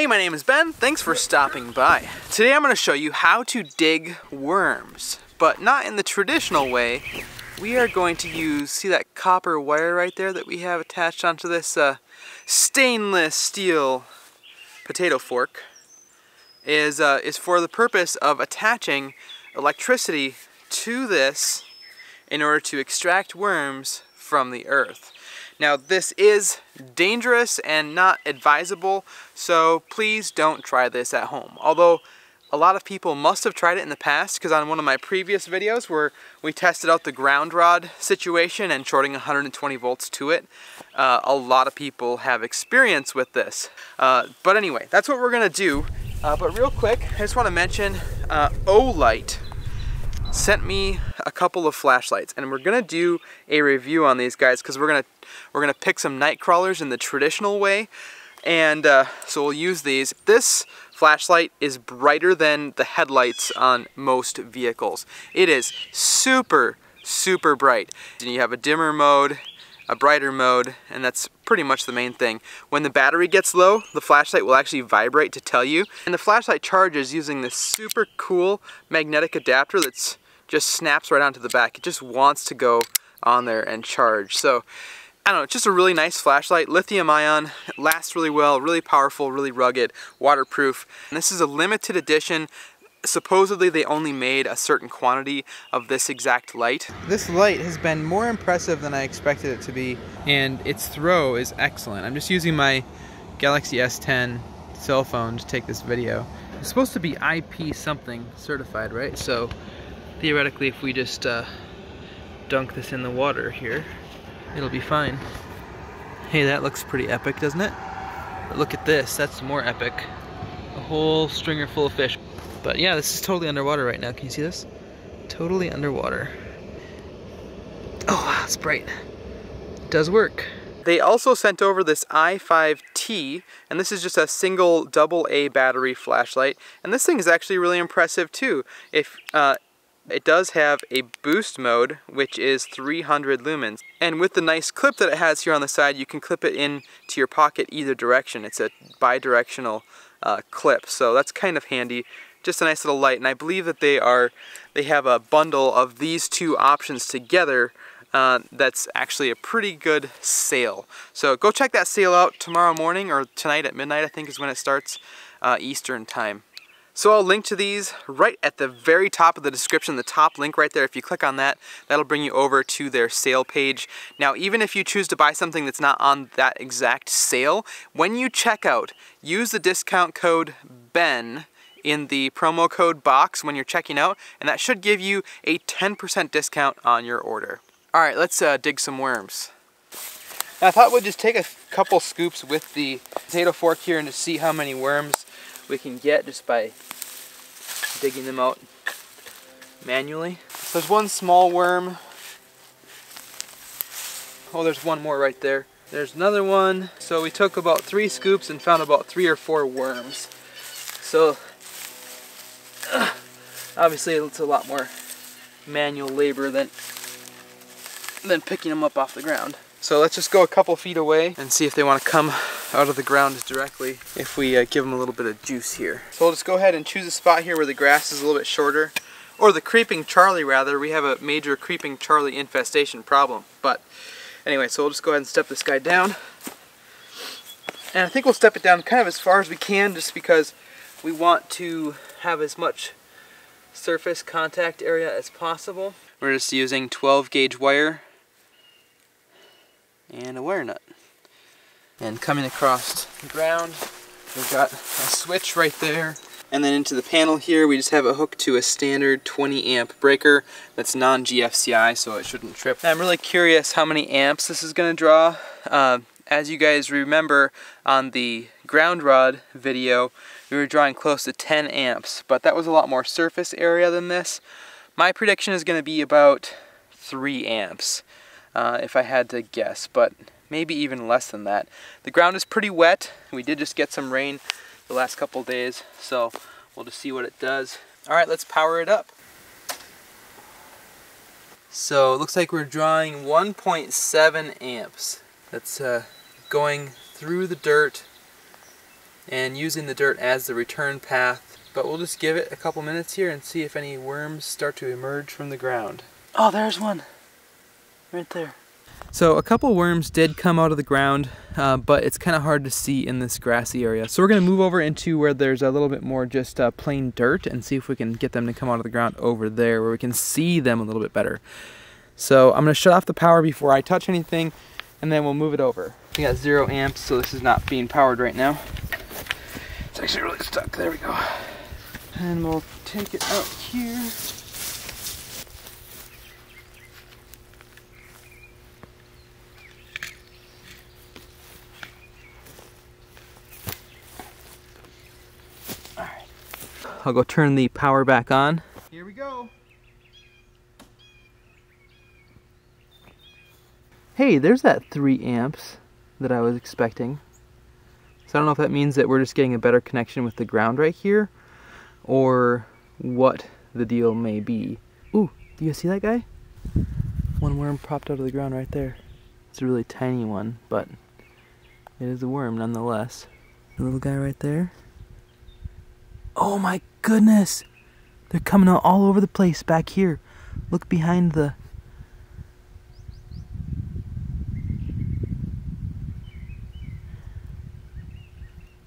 Hey, my name is Ben. Thanks for stopping by. Today I'm going to show you how to dig worms, but not in the traditional way. We are going to use, see that copper wire right there that we have attached onto this uh, stainless steel potato fork is, uh, is for the purpose of attaching electricity to this in order to extract worms from the earth. Now this is dangerous and not advisable, so please don't try this at home. Although a lot of people must have tried it in the past because on one of my previous videos where we tested out the ground rod situation and shorting 120 volts to it, uh, a lot of people have experience with this. Uh, but anyway, that's what we're gonna do. Uh, but real quick, I just wanna mention uh, Olight sent me a couple of flashlights and we're gonna do a review on these guys because we're gonna we're gonna pick some night crawlers in the traditional way and uh, so we'll use these. This flashlight is brighter than the headlights on most vehicles. It is super super bright. And you have a dimmer mode, a brighter mode, and that's pretty much the main thing. When the battery gets low, the flashlight will actually vibrate to tell you. And the flashlight charges using this super cool magnetic adapter that's just snaps right onto the back. It just wants to go on there and charge. So I don't know, just a really nice flashlight, lithium ion, lasts really well, really powerful, really rugged, waterproof. And this is a limited edition. Supposedly they only made a certain quantity of this exact light. This light has been more impressive than I expected it to be, and its throw is excellent. I'm just using my Galaxy S10 cell phone to take this video. It's supposed to be IP something certified, right? So theoretically if we just uh, dunk this in the water here, it'll be fine. Hey, that looks pretty epic, doesn't it? But look at this, that's more epic. A whole stringer full of fish. But yeah, this is totally underwater right now. Can you see this? Totally underwater. Oh, wow, it's bright. It does work. They also sent over this i5T, and this is just a single double A battery flashlight. And this thing is actually really impressive too. If uh, it does have a boost mode, which is 300 lumens. And with the nice clip that it has here on the side, you can clip it in to your pocket either direction. It's a bi-directional uh, clip, so that's kind of handy. Just a nice little light, and I believe that they are, they have a bundle of these two options together uh, that's actually a pretty good sale. So go check that sale out tomorrow morning, or tonight at midnight I think is when it starts, uh, Eastern time. So I'll link to these right at the very top of the description, the top link right there. If you click on that, that'll bring you over to their sale page. Now, even if you choose to buy something that's not on that exact sale, when you check out, use the discount code BEN in the promo code box when you're checking out, and that should give you a 10% discount on your order. All right, let's uh, dig some worms. Now, I thought we'd just take a couple scoops with the potato fork here and just see how many worms we can get just by digging them out manually. So there's one small worm. Oh, there's one more right there. There's another one. So we took about three scoops and found about three or four worms. So obviously it's a lot more manual labor than than picking them up off the ground. So let's just go a couple feet away and see if they want to come out of the ground directly if we uh, give them a little bit of juice here. So we'll just go ahead and choose a spot here where the grass is a little bit shorter, or the creeping Charlie rather. We have a major creeping Charlie infestation problem. But anyway, so we'll just go ahead and step this guy down. And I think we'll step it down kind of as far as we can just because we want to have as much surface contact area as possible. We're just using 12 gauge wire and a wire nut. And coming across the ground, we've got a switch right there. And then into the panel here, we just have it hooked to a standard 20 amp breaker that's non-GFCI, so it shouldn't trip. I'm really curious how many amps this is going to draw. Uh, as you guys remember on the ground rod video, we were drawing close to 10 amps, but that was a lot more surface area than this. My prediction is going to be about 3 amps uh, if I had to guess, but maybe even less than that. The ground is pretty wet. We did just get some rain the last couple days, so we'll just see what it does. All right, let's power it up. So it looks like we're drawing 1.7 amps. That's uh, going through the dirt and using the dirt as the return path. But we'll just give it a couple minutes here and see if any worms start to emerge from the ground. Oh, there's one. Right there. So a couple worms did come out of the ground, uh, but it's kind of hard to see in this grassy area. So we're going to move over into where there's a little bit more just uh, plain dirt and see if we can get them to come out of the ground over there where we can see them a little bit better. So I'm going to shut off the power before I touch anything and then we'll move it over. We got zero amps, so this is not being powered right now. It's actually really stuck. There we go. And we'll take it out here. I'll go turn the power back on. Here we go. Hey, there's that 3 amps that I was expecting. So I don't know if that means that we're just getting a better connection with the ground right here, or what the deal may be. Ooh, do you see that guy? One worm popped out of the ground right there. It's a really tiny one, but it is a worm nonetheless. The little guy right there. Oh my goodness! They're coming out all over the place back here. Look behind the.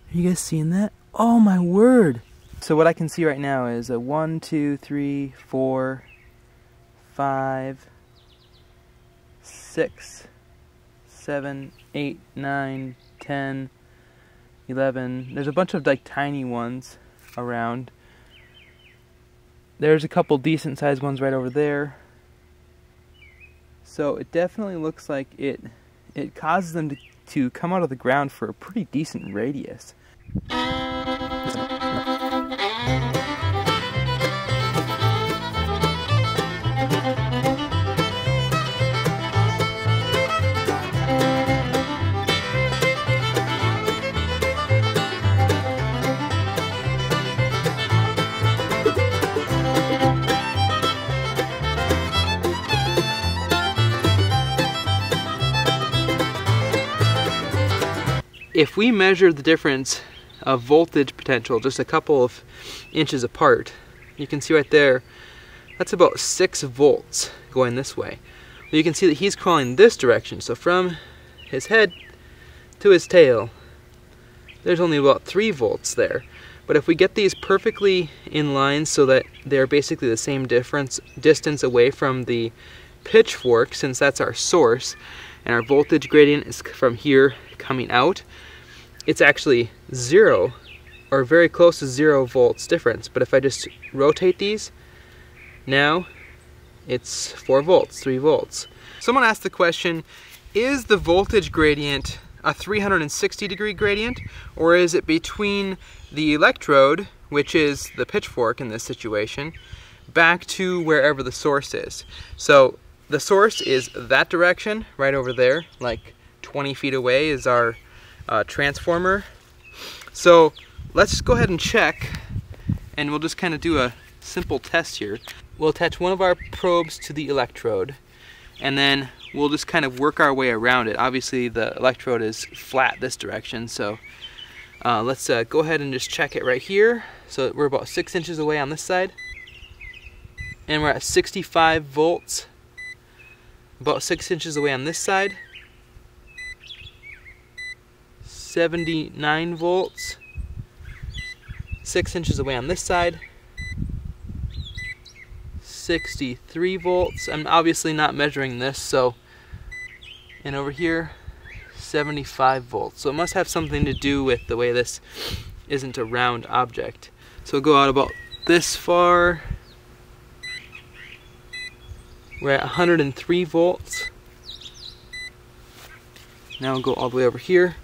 Are you guys seeing that? Oh my word! So what I can see right now is a one, two, three, four, five, six, seven, eight, nine, ten, eleven. There's a bunch of like tiny ones around. There's a couple decent sized ones right over there. So it definitely looks like it it causes them to, to come out of the ground for a pretty decent radius. If we measure the difference of voltage potential just a couple of inches apart, you can see right there, that's about six volts going this way. You can see that he's crawling this direction, so from his head to his tail, there's only about three volts there. But if we get these perfectly in line so that they're basically the same difference distance away from the pitchfork, since that's our source, and our voltage gradient is from here coming out, it's actually zero or very close to zero volts difference. But if I just rotate these, now it's four volts, three volts. Someone asked the question, is the voltage gradient a 360 degree gradient or is it between the electrode, which is the pitchfork in this situation, back to wherever the source is. So the source is that direction right over there, like 20 feet away is our uh, transformer. So let's go ahead and check and we'll just kind of do a simple test here. We'll attach one of our probes to the electrode and then we'll just kind of work our way around it. Obviously the electrode is flat this direction so uh, let's uh, go ahead and just check it right here. So we're about six inches away on this side and we're at 65 volts about six inches away on this side 79 volts. Six inches away on this side. 63 volts. I'm obviously not measuring this, so. And over here, 75 volts. So it must have something to do with the way this isn't a round object. So go out about this far. We're at 103 volts. Now we'll go all the way over here.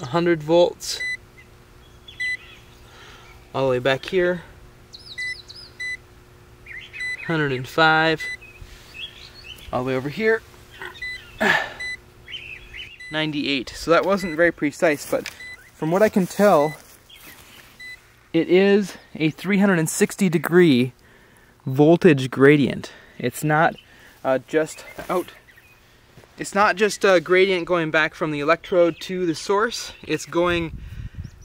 100 volts. All the way back here. 105 all the way over here. 98 so that wasn't very precise but from what I can tell it is a 360 degree voltage gradient. It's not uh, just out It's not just a gradient going back from the electrode to the source, it's going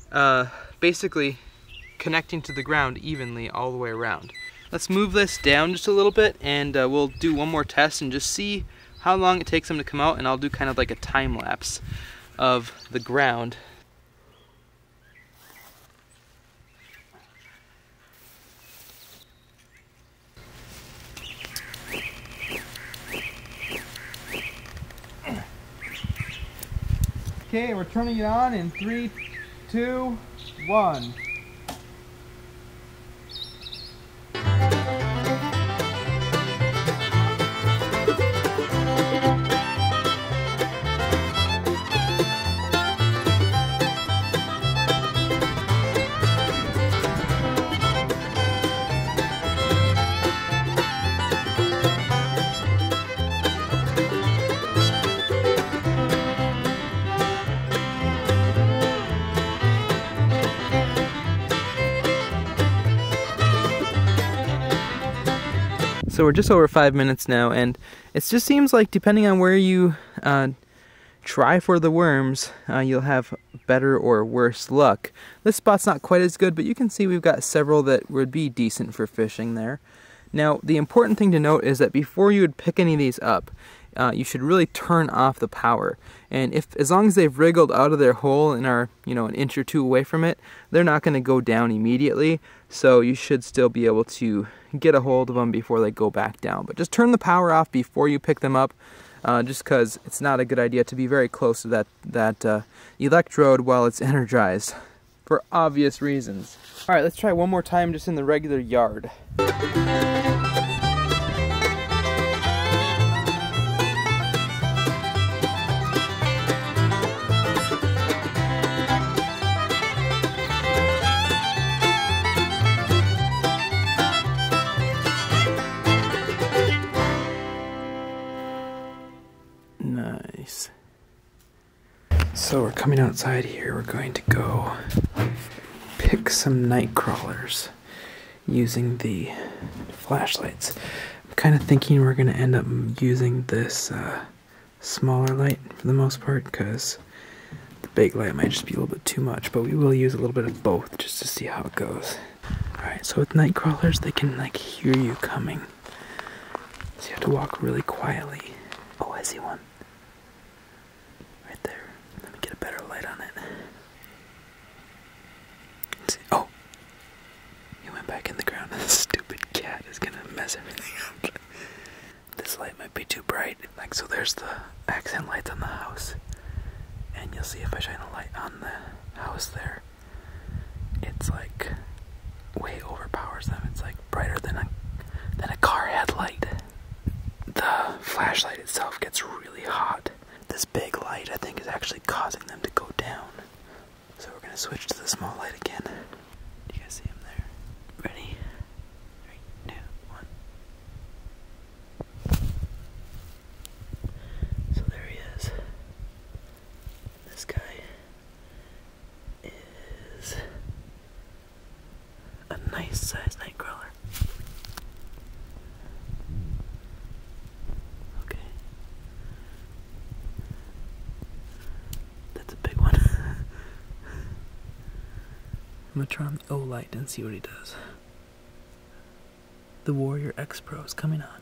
uh, basically connecting to the ground evenly all the way around. Let's move this down just a little bit and uh, we'll do one more test and just see how long it takes them to come out and I'll do kind of like a time lapse of the ground. Okay, we're turning it on in three, two, one. So we're just over five minutes now, and it just seems like depending on where you uh, try for the worms, uh, you'll have better or worse luck. This spot's not quite as good, but you can see we've got several that would be decent for fishing there. Now, the important thing to note is that before you would pick any of these up, uh, you should really turn off the power. And if as long as they've wriggled out of their hole and are you know an inch or two away from it, they're not going to go down immediately. So you should still be able to get a hold of them before they go back down. But just turn the power off before you pick them up, uh, just because it's not a good idea to be very close to that that uh, electrode while it's energized, for obvious reasons. All right, let's try one more time just in the regular yard. Coming outside here. We're going to go pick some night crawlers using the flashlights. I'm kind of thinking we're going to end up using this uh, smaller light for the most part because the big light might just be a little bit too much, but we will use a little bit of both just to see how it goes. Alright, so with night crawlers, they can like hear you coming. So you have to walk really quietly. Oh, I see one. Right there. Let me get a better light on it. See. Oh! He went back in the ground. This stupid cat is gonna mess everything up. this light might be too bright. Like, so there's the accent lights on the house. And you'll see if I shine a light on the house there. It's like way overpowers them. It's like brighter than a than a car headlight the flashlight itself gets really hot. This big light, I think, is actually causing them to go down. So we're gonna switch to the small light again. Do you guys see him there? Ready? Three, two, one. So there he is. This guy is a nice sized nightcrawler. Okay. That's a big one. I'm gonna turn on the Olight and see what he does. The Warrior X Pro is coming on.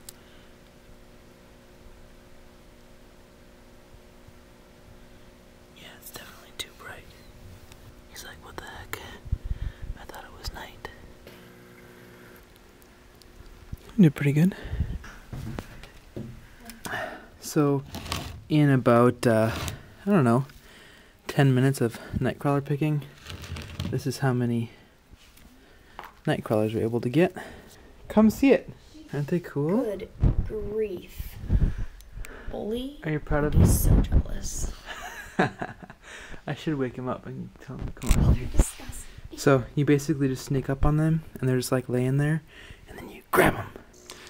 Yeah, it's definitely too bright. He's like, what the heck? I thought it was night. Did pretty good. So, in about, uh, I don't know, 10 minutes of nightcrawler picking, this is how many nightcrawlers we're able to get. Come see it. Aren't they cool? Good grief. Bully? Are you proud of I'm me? so jealous. I should wake him up and tell him to come on. You're disgusting. So you basically just sneak up on them, and they're just like laying there, and then you grab them.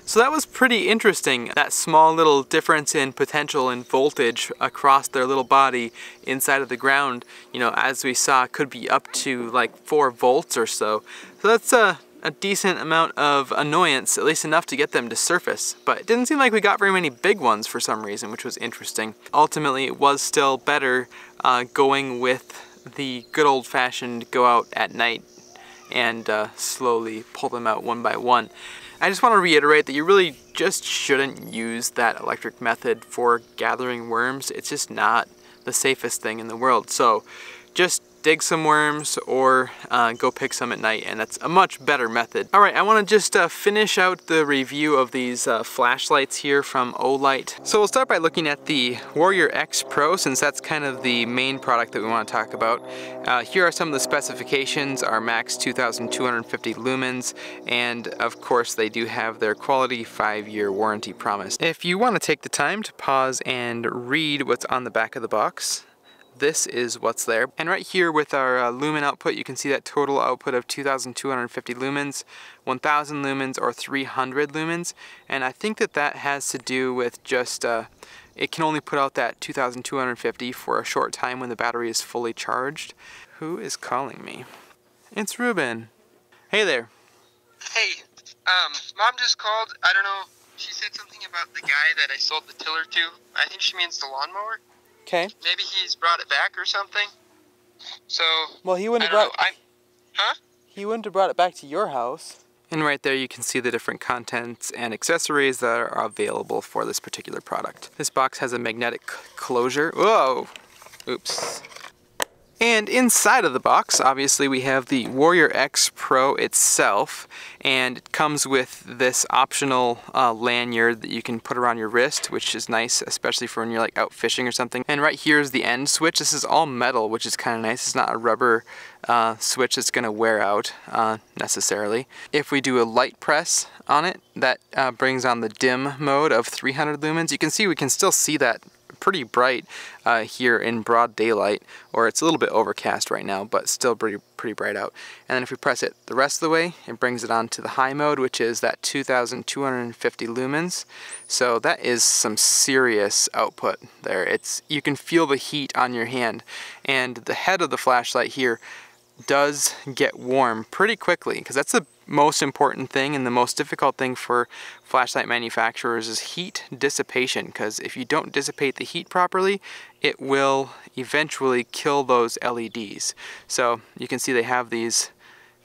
So that was pretty interesting, that small little difference in potential and voltage across their little body inside of the ground, you know, as we saw, could be up to like four volts or so. So that's uh, a decent amount of annoyance, at least enough to get them to surface. But it didn't seem like we got very many big ones for some reason, which was interesting. Ultimately, it was still better uh, going with the good old-fashioned go out at night and uh, slowly pull them out one by one. I just want to reiterate that you really just shouldn't use that electric method for gathering worms. It's just not the safest thing in the world. So just dig some worms or uh, go pick some at night and that's a much better method. All right, I wanna just uh, finish out the review of these uh, flashlights here from Olight. So we'll start by looking at the Warrior X Pro since that's kind of the main product that we wanna talk about. Uh, here are some of the specifications, our max 2250 lumens and of course they do have their quality five year warranty promise. If you wanna take the time to pause and read what's on the back of the box, this is what's there. And right here with our uh, lumen output, you can see that total output of 2,250 lumens, 1,000 lumens, or 300 lumens. And I think that that has to do with just, uh, it can only put out that 2,250 for a short time when the battery is fully charged. Who is calling me? It's Ruben. Hey there. Hey, um, mom just called. I don't know. She said something about the guy that I sold the tiller to. I think she means the lawnmower. Okay. Maybe he's brought it back or something. So. Well, he wouldn't I have don't brought. know. I, huh? He wouldn't have brought it back to your house. And right there you can see the different contents and accessories that are available for this particular product. This box has a magnetic closure. Whoa! Oops. And inside of the box, obviously, we have the Warrior X Pro itself, and it comes with this optional uh, lanyard that you can put around your wrist, which is nice, especially for when you're like out fishing or something. And right here is the end switch. This is all metal, which is kind of nice. It's not a rubber uh, switch that's going to wear out uh, necessarily. If we do a light press on it, that uh, brings on the dim mode of 300 lumens. You can see we can still see that pretty bright uh, here in broad daylight, or it's a little bit overcast right now, but still pretty, pretty bright out. And then if we press it the rest of the way, it brings it on to the high mode, which is that 2250 lumens. So that is some serious output there. It's You can feel the heat on your hand. And the head of the flashlight here does get warm pretty quickly because that's the most important thing and the most difficult thing for flashlight manufacturers is heat dissipation because if you don't dissipate the heat properly it will eventually kill those LEDs so you can see they have these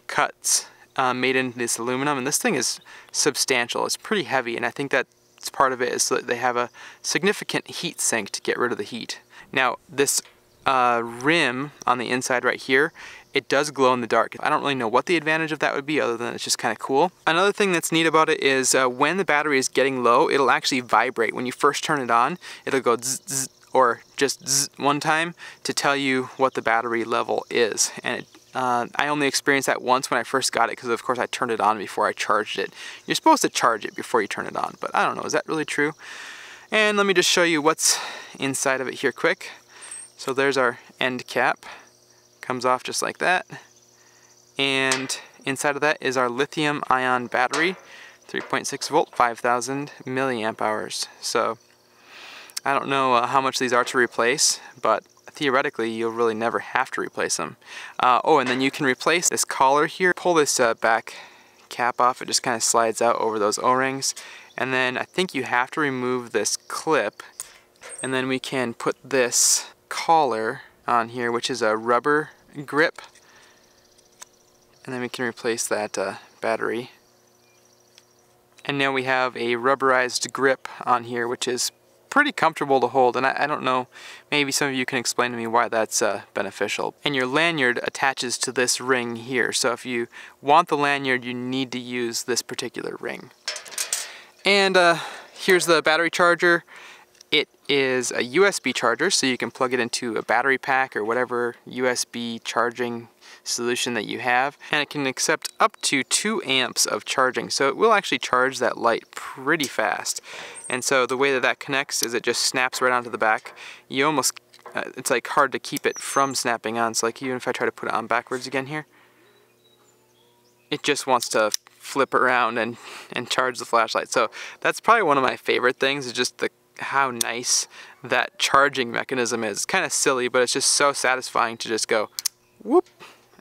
cuts uh, made into this aluminum and this thing is substantial. It's pretty heavy and I think that's part of it is that they have a significant heat sink to get rid of the heat. Now this uh, rim on the inside right here it does glow in the dark. I don't really know what the advantage of that would be other than it's just kind of cool. Another thing that's neat about it is uh, when the battery is getting low, it'll actually vibrate. When you first turn it on, it'll go zzz, zzz or just zzz one time to tell you what the battery level is. And it, uh, I only experienced that once when I first got it because of course I turned it on before I charged it. You're supposed to charge it before you turn it on, but I don't know, is that really true? And let me just show you what's inside of it here quick. So there's our end cap comes off just like that. And inside of that is our lithium ion battery, 3.6 volt, 5,000 milliamp hours. So I don't know uh, how much these are to replace, but theoretically you'll really never have to replace them. Uh, oh, and then you can replace this collar here. Pull this uh, back cap off, it just kind of slides out over those O-rings. And then I think you have to remove this clip, and then we can put this collar on here, which is a rubber grip. And then we can replace that uh, battery. And now we have a rubberized grip on here, which is pretty comfortable to hold. And I, I don't know, maybe some of you can explain to me why that's uh, beneficial. And your lanyard attaches to this ring here. So if you want the lanyard, you need to use this particular ring. And uh, here's the battery charger. It is a USB charger, so you can plug it into a battery pack or whatever USB charging solution that you have. And it can accept up to 2 amps of charging, so it will actually charge that light pretty fast. And so the way that that connects is it just snaps right onto the back. You almost, uh, it's like hard to keep it from snapping on, so like even if I try to put it on backwards again here, it just wants to flip around and, and charge the flashlight. So that's probably one of my favorite things is just the how nice that charging mechanism is. Kind of silly, but it's just so satisfying to just go whoop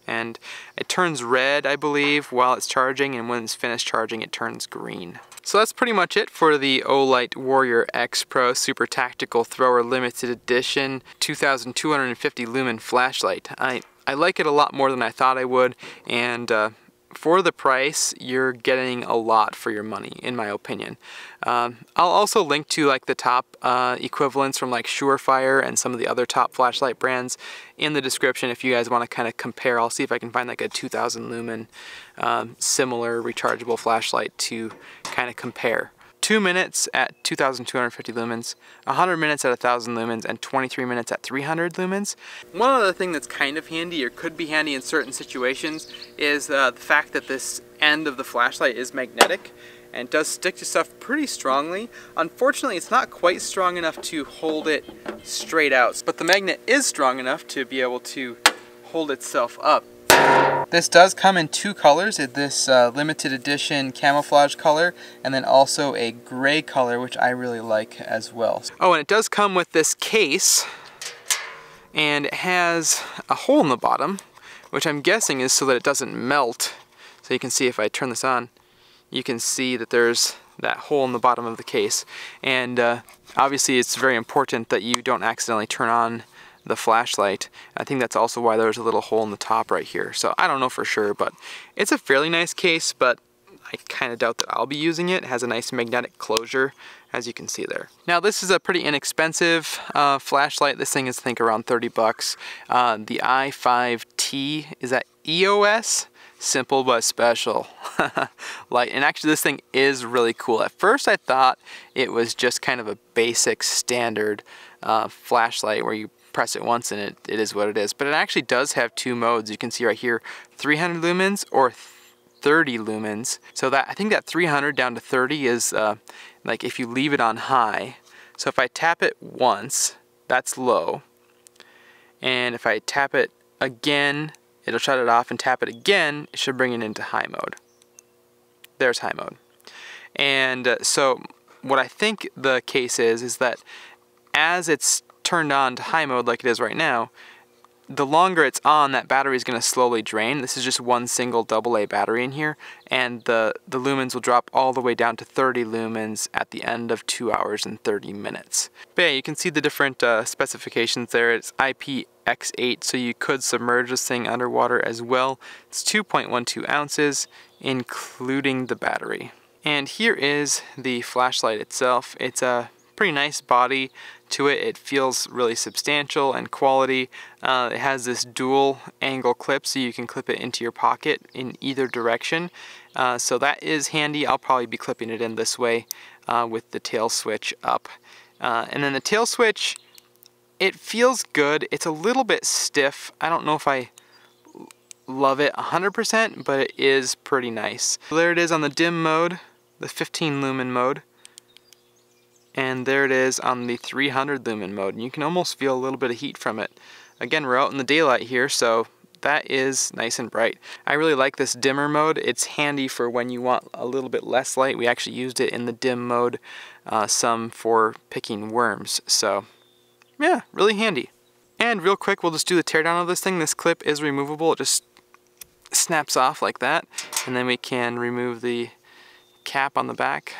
and it turns red I believe while it's charging and when it's finished charging it turns green. So that's pretty much it for the Olight Warrior X Pro Super Tactical Thrower Limited Edition 2250 lumen flashlight. I, I like it a lot more than I thought I would and uh, for the price, you're getting a lot for your money, in my opinion. Um, I'll also link to like the top uh, equivalents from like Surefire and some of the other top flashlight brands in the description if you guys want to kind of compare. I'll see if I can find like a 2000 lumen um, similar rechargeable flashlight to kind of compare. 2 minutes at 2250 lumens, 100 minutes at 1000 lumens, and 23 minutes at 300 lumens. One other thing that's kind of handy or could be handy in certain situations is uh, the fact that this end of the flashlight is magnetic and does stick to stuff pretty strongly. Unfortunately, it's not quite strong enough to hold it straight out, but the magnet is strong enough to be able to hold itself up. This does come in two colors, this uh, limited edition camouflage color, and then also a gray color, which I really like as well. Oh, and it does come with this case, and it has a hole in the bottom, which I'm guessing is so that it doesn't melt. So you can see if I turn this on, you can see that there's that hole in the bottom of the case. And uh, obviously it's very important that you don't accidentally turn on the flashlight. I think that's also why there's a little hole in the top right here. So I don't know for sure, but it's a fairly nice case, but I kind of doubt that I'll be using it. It has a nice magnetic closure, as you can see there. Now this is a pretty inexpensive uh, flashlight. This thing is I think around 30 bucks. Uh, the i5T is that EOS? Simple but special. light. And actually this thing is really cool. At first I thought it was just kind of a basic standard uh, flashlight where you press it once and it, it is what it is. But it actually does have two modes. You can see right here, 300 lumens or 30 lumens. So that I think that 300 down to 30 is uh, like if you leave it on high. So if I tap it once, that's low. And if I tap it again, it'll shut it off and tap it again, it should bring it into high mode. There's high mode. And uh, so what I think the case is, is that as it's turned on to high mode like it is right now, the longer it's on, that battery is going to slowly drain. This is just one single AA battery in here, and the, the lumens will drop all the way down to 30 lumens at the end of 2 hours and 30 minutes. But yeah, you can see the different uh, specifications there. It's IPX8, so you could submerge this thing underwater as well. It's 2.12 ounces, including the battery. And here is the flashlight itself. It's a pretty nice body to it. It feels really substantial and quality. Uh, it has this dual angle clip so you can clip it into your pocket in either direction. Uh, so that is handy. I'll probably be clipping it in this way uh, with the tail switch up. Uh, and then the tail switch, it feels good. It's a little bit stiff. I don't know if I love it 100%, but it is pretty nice. There it is on the dim mode, the 15 lumen mode and there it is on the 300 lumen mode and you can almost feel a little bit of heat from it. Again we're out in the daylight here so that is nice and bright. I really like this dimmer mode. It's handy for when you want a little bit less light. We actually used it in the dim mode uh, some for picking worms so yeah really handy. And real quick we'll just do the teardown of this thing. This clip is removable. It just snaps off like that and then we can remove the cap on the back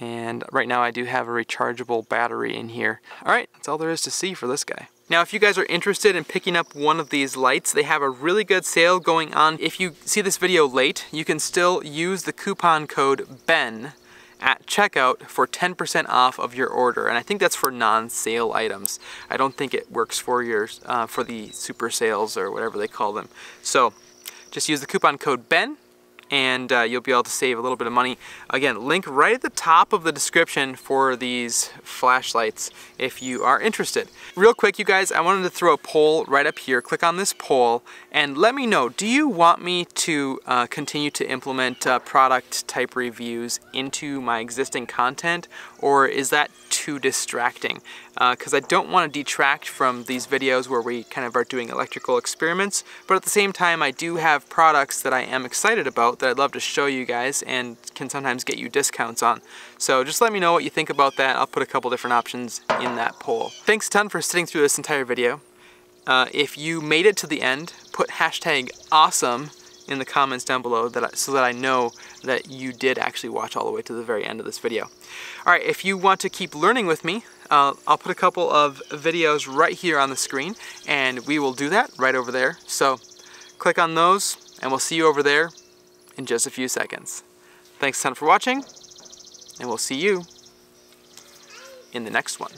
and right now I do have a rechargeable battery in here. Alright, that's all there is to see for this guy. Now if you guys are interested in picking up one of these lights, they have a really good sale going on. If you see this video late, you can still use the coupon code BEN at checkout for 10% off of your order. And I think that's for non-sale items. I don't think it works for your uh, for the super sales or whatever they call them. So just use the coupon code BEN and uh, you'll be able to save a little bit of money. Again, link right at the top of the description for these flashlights if you are interested. Real quick, you guys, I wanted to throw a poll right up here. Click on this poll and let me know, do you want me to uh, continue to implement uh, product type reviews into my existing content or is that too distracting? Because uh, I don't want to detract from these videos where we kind of are doing electrical experiments, but at the same time I do have products that I am excited about that I'd love to show you guys and can sometimes get you discounts on. So just let me know what you think about that. I'll put a couple different options in that poll. Thanks a ton for sitting through this entire video. Uh, if you made it to the end, put hashtag awesome in the comments down below that I, so that I know that you did actually watch all the way to the very end of this video. All right, if you want to keep learning with me, uh, I'll put a couple of videos right here on the screen and we will do that right over there. So click on those and we'll see you over there in just a few seconds. Thanks a ton for watching and we'll see you in the next one.